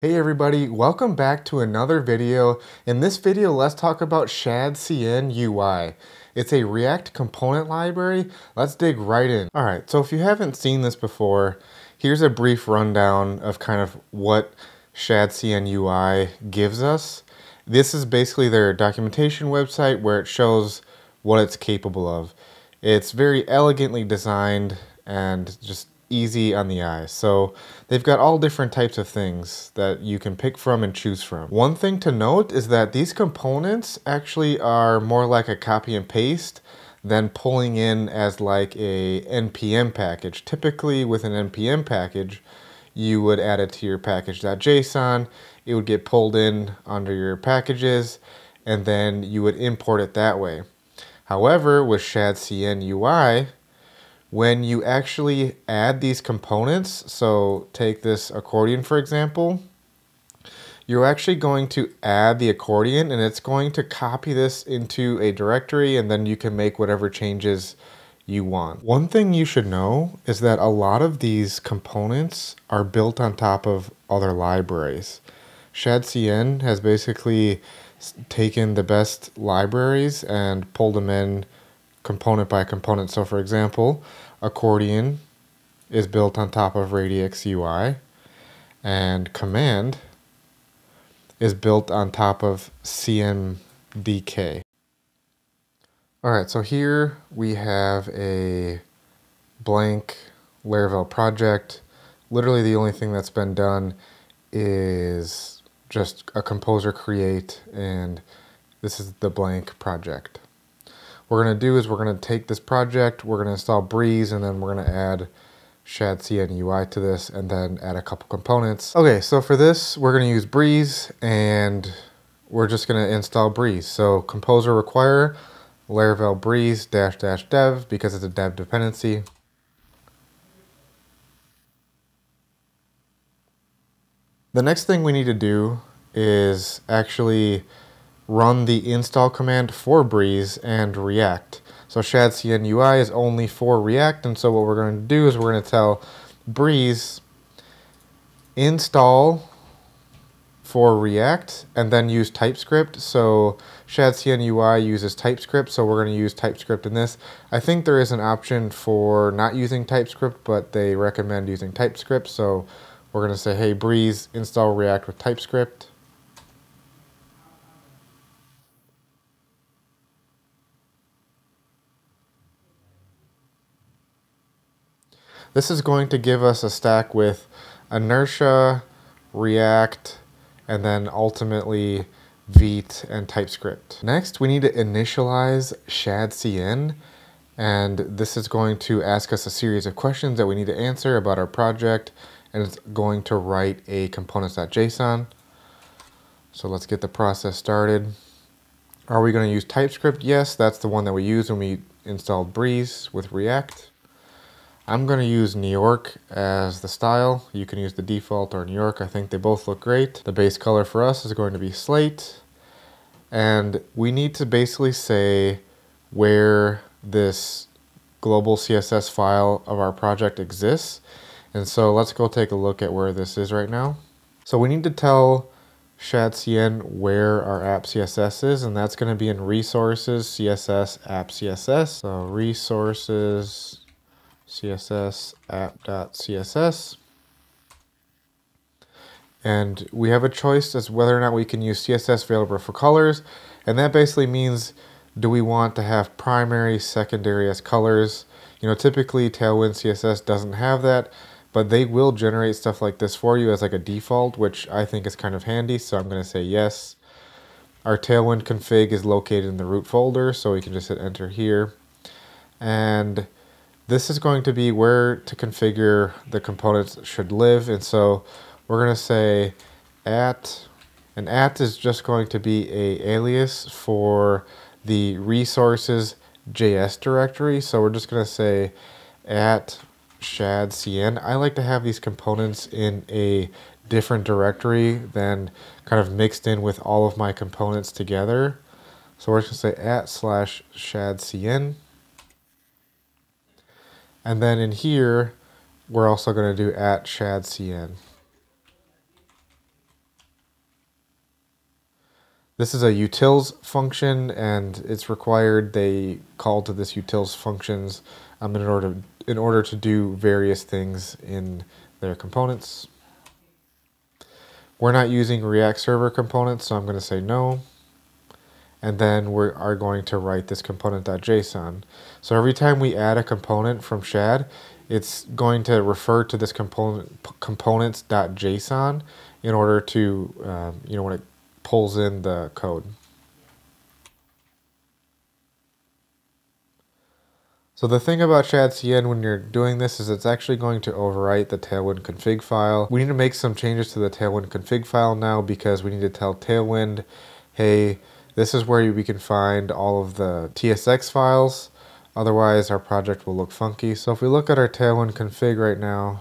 Hey everybody, welcome back to another video. In this video, let's talk about ShadCN UI. It's a React component library. Let's dig right in. All right, so if you haven't seen this before, here's a brief rundown of kind of what ShadCN UI gives us. This is basically their documentation website where it shows what it's capable of. It's very elegantly designed and just easy on the eye. So they've got all different types of things that you can pick from and choose from. One thing to note is that these components actually are more like a copy and paste than pulling in as like a npm package. Typically with an npm package, you would add it to your package.json, it would get pulled in under your packages, and then you would import it that way. However, with ShadCN UI, when you actually add these components, so take this accordion for example, you're actually going to add the accordion and it's going to copy this into a directory and then you can make whatever changes you want. One thing you should know is that a lot of these components are built on top of other libraries. ShadCN has basically taken the best libraries and pulled them in component by component. So for example, accordion is built on top of Radix UI and command is built on top of CMDK. All right, so here we have a blank Laravel project. Literally the only thing that's been done is just a composer create and this is the blank project we're going to do is we're going to take this project, we're going to install Breeze, and then we're going to add Shad ShadCN UI to this, and then add a couple components. Okay, so for this, we're going to use Breeze, and we're just going to install Breeze. So composer require Laravel Breeze dash dash dev, because it's a dev dependency. The next thing we need to do is actually run the install command for Breeze and React. So ShadCN UI is only for React, and so what we're going to do is we're going to tell Breeze install for React and then use TypeScript. So ShadCN UI uses TypeScript, so we're going to use TypeScript in this. I think there is an option for not using TypeScript, but they recommend using TypeScript. So we're going to say, hey, Breeze, install React with TypeScript. This is going to give us a stack with inertia, React, and then ultimately Vite and TypeScript. Next, we need to initialize ShadCN, and this is going to ask us a series of questions that we need to answer about our project, and it's going to write a components.json. So let's get the process started. Are we going to use TypeScript? Yes, that's the one that we used when we installed Breeze with React. I'm going to use New York as the style. You can use the default or New York. I think they both look great. The base color for us is going to be slate. And we need to basically say where this global CSS file of our project exists. And so let's go take a look at where this is right now. So we need to tell ShadCN where our app CSS is, and that's going to be in resources, CSS, app CSS. So resources, css app.css. And we have a choice as whether or not we can use CSS variables for colors. And that basically means do we want to have primary, secondary as colors? You know, typically Tailwind CSS doesn't have that, but they will generate stuff like this for you as like a default, which I think is kind of handy. So I'm going to say yes. Our Tailwind config is located in the root folder, so we can just hit enter here. And this is going to be where to configure the components should live. And so we're going to say at, and at is just going to be a alias for the resources JS directory. So we're just going to say at ShadCN. I like to have these components in a different directory than kind of mixed in with all of my components together. So we're just going to say at slash ShadCN. And then in here, we're also going to do at Shad CN. This is a utils function and it's required they call to this utils functions um, in, order to, in order to do various things in their components. We're not using React Server components, so I'm going to say no. And then we are going to write this component.json. So every time we add a component from Shad, it's going to refer to this component components.json in order to, um, you know, when it pulls in the code. So the thing about shadcn when you're doing this is it's actually going to overwrite the Tailwind config file. We need to make some changes to the Tailwind config file now because we need to tell Tailwind, hey, this is where we can find all of the TSX files. Otherwise, our project will look funky. So if we look at our Tailwind config right now,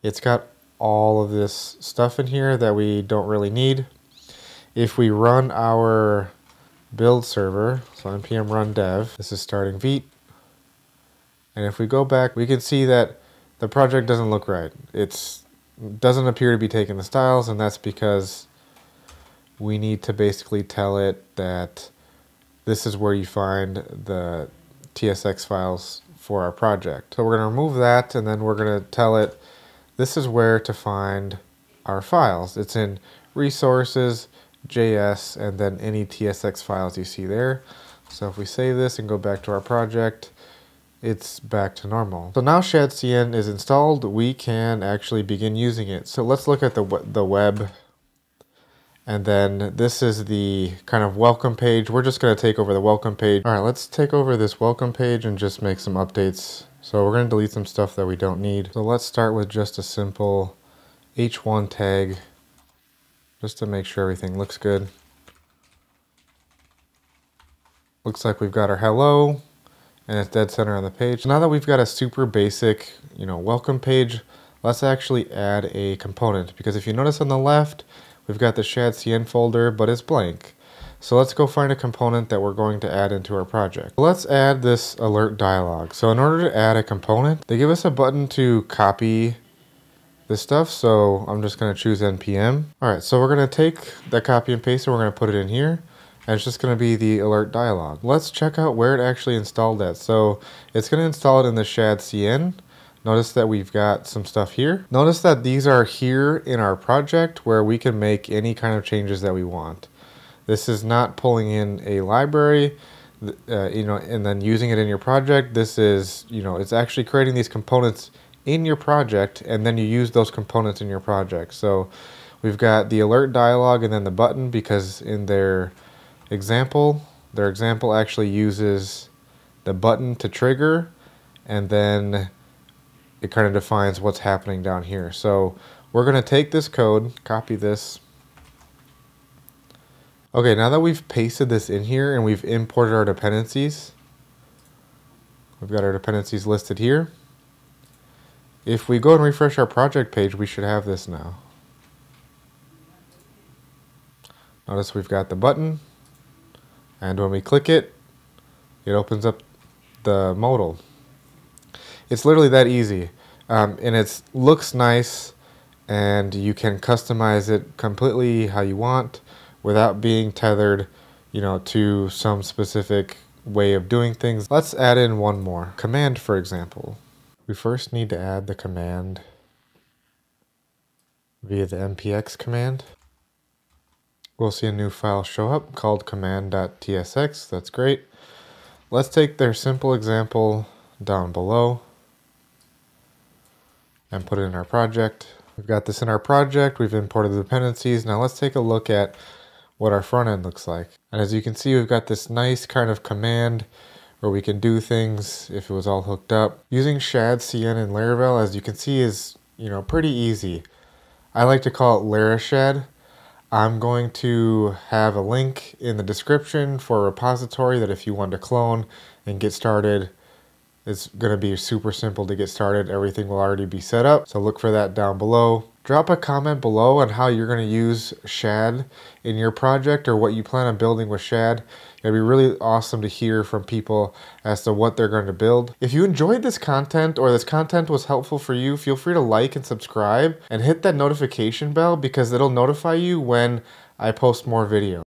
it's got all of this stuff in here that we don't really need. If we run our build server, so npm run dev, this is starting Vite. And if we go back, we can see that the project doesn't look right. It doesn't appear to be taking the styles, and that's because we need to basically tell it that this is where you find the TSX files for our project. So we're going to remove that, and then we're going to tell it this is where to find our files. It's in resources, JS, and then any TSX files you see there. So if we save this and go back to our project, it's back to normal. So now shadcn is installed, we can actually begin using it. So let's look at the, the web. And then this is the kind of welcome page. We're just gonna take over the welcome page. All right, let's take over this welcome page and just make some updates. So we're gonna delete some stuff that we don't need. So let's start with just a simple h1 tag just to make sure everything looks good. Looks like we've got our hello and it's dead center on the page. Now that we've got a super basic, you know, welcome page, let's actually add a component because if you notice on the left, we've got the shadcn folder, but it's blank. So let's go find a component that we're going to add into our project. Let's add this alert dialog. So in order to add a component, they give us a button to copy this stuff. So I'm just going to choose NPM. All right, so we're going to take that copy and paste and we're going to put it in here. And it's just going to be the alert dialog. Let's check out where it actually installed that. So it's going to install it in the shadcn. Notice that we've got some stuff here. Notice that these are here in our project where we can make any kind of changes that we want. This is not pulling in a library, uh, you know, and then using it in your project. This is, you know, it's actually creating these components in your project and then you use those components in your project. So we've got the alert dialog and then the button because in their example, their example actually uses the button to trigger and then it kind of defines what's happening down here. So we're going to take this code, copy this. Okay, now that we've pasted this in here and we've imported our dependencies, we've got our dependencies listed here. If we go and refresh our project page, we should have this now. Notice we've got the button, and when we click it, it opens up the modal. It's literally that easy, um, and it looks nice, and you can customize it completely how you want without being tethered, you know, to some specific way of doing things. Let's add in one more. Command, for example. We first need to add the command via the npx command. We'll see a new file show up called command.tsx. That's great. Let's take their simple example down below and put it in our project. We've got this in our project. We've imported the dependencies. Now let's take a look at what our front end looks like. And as you can see, we've got this nice kind of command where we can do things if it was all hooked up. Using Shad, CN, and Laravel, as you can see, is you know pretty easy. I like to call it Larashad. I'm going to have a link in the description for a repository that if you want to clone and get started, it's going to be super simple to get started. Everything will already be set up. So look for that down below. Drop a comment below on how you're going to use Shad in your project or what you plan on building with Shad. It'd be really awesome to hear from people as to what they're going to build. If you enjoyed this content or this content was helpful for you, feel free to like and subscribe and hit that notification bell because it'll notify you when I post more videos.